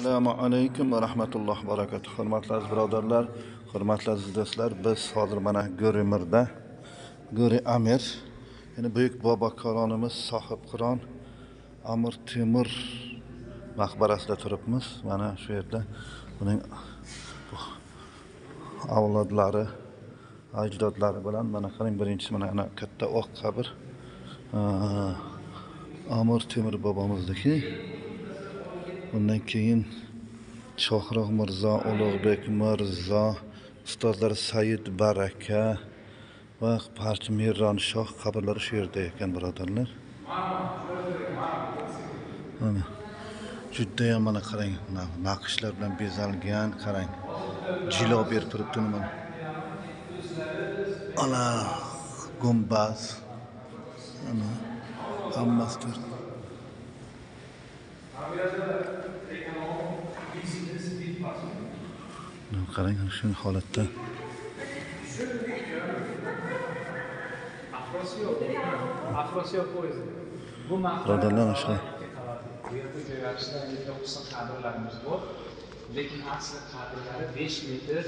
assalomu alaykum va rahmatullohi barakatuh. Hurmatli aziz birodarlar hurmatli aziz do'stlar biz hozir mana go'rimirda go'ri amir ya'ni buyuk bobo kalonimiz sohib qiron amir temur maqbarasida turibmiz. Mana shu yerda uning avlodlari ajdodlari bilan mana qarang birinchisi mana ana katta oq qabr amir temur bobomizniki undan keyin shohruh mirzo ulug'bek mirzo ustozlar said baraka va parcha miron shoh qabrlari shu yerda ekan birodarlar. Mana judayam mana qarang naqshlar bilan bezalgan qarang. Jilo berib turibdi mana? Ana gumbaz. Ana hammasi turibdi Mana qarang shu holatda Bu Birodarlar, mana shu- Bu yerda joylashishda yetti to'qqizta qabrlarimiz bor. Lekin asli qabrlari 5 metr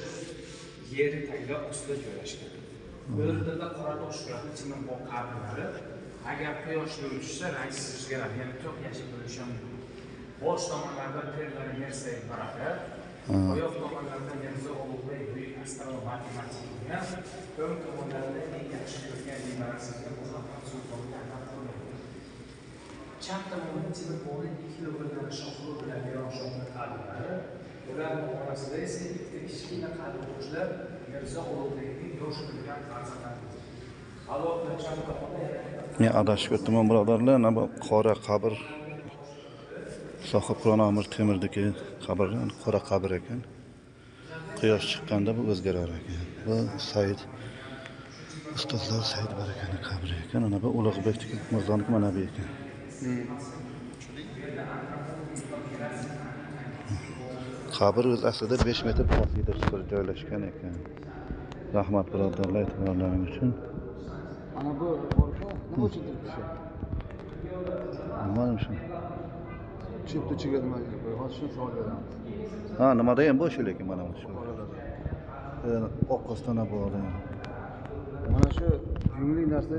yer tagida ostida joylashgan. O'rtada qora tosh turadi, qabrlari. Agar quyosh nur tushsa, rangsiz o'zgaradi, ya'ni to'q yashil bo'lishi mumkin. Bosh tomonlarda terlari Mersey baraka, oyoq chap tomonda chimilbog'ni ikkita bilan orasida esa kichkina qabrtoshlar Mirzo Ulug'bekning yosh bo'lgan farzandlari men adashib ketdiman birodarlar. Ana bu qora qabr sohib qiron amir temurniki qabr qora qabr ekan. Quyosh chiqqanda bu o'zgarar ekan. Bu said ustozlar said barakani qabri ekan. Ana bu ulug'bekniki mirzoniki mana bu ekan. Qabr o'z aslida besh metr pastlikda joylashgan ekan. Rahmat birodarlar e'tiborlaring uchun. Ana bu nima uchun turibdi shu Nima qo'yib, hozir shuni savol beramiz. ha nimada ham bo'sh lekin mana shu Oralada. oq ostona bor Mana shu yungli narsa